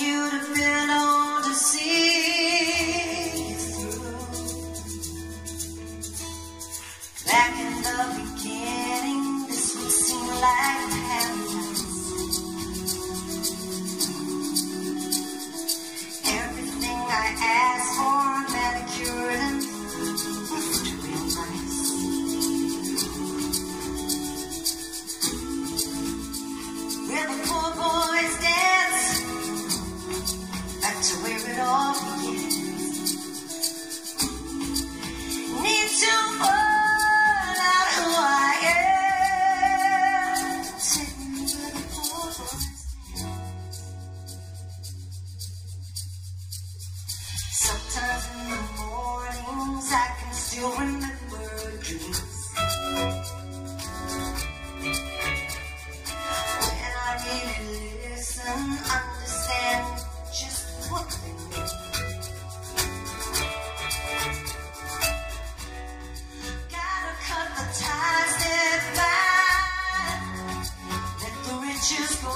you depend on to see through. Back in the beginning, this would seem like paradise. Everything I asked for. I can still remember you. When I really listen, understand just what they mean. Gotta cut the ties that bind. Let the riches go.